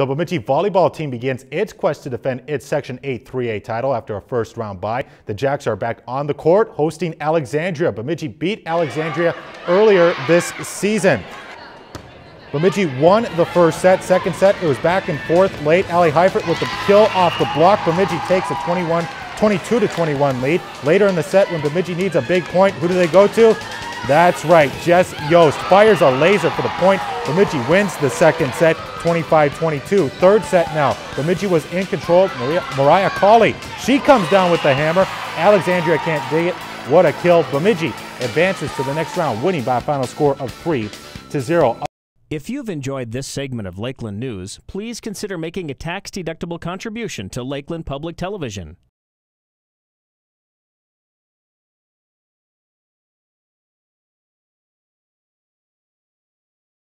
The Bemidji volleyball team begins its quest to defend its Section 8 3A title after a first round bye. The Jacks are back on the court hosting Alexandria. Bemidji beat Alexandria earlier this season. Bemidji won the first set. Second set, it was back and forth late. Ali Heifert with the kill off the block. Bemidji takes a 21, 22 to 21 lead. Later in the set, when Bemidji needs a big point, who do they go to? That's right, Jess Yost fires a laser for the point. Bemidji wins the second set, 25-22. Third set now, Bemidji was in control. Maria, Mariah Colley, she comes down with the hammer. Alexandria can't dig it. What a kill. Bemidji advances to the next round, winning by a final score of 3 to 0. If you've enjoyed this segment of Lakeland News, please consider making a tax-deductible contribution to Lakeland Public Television.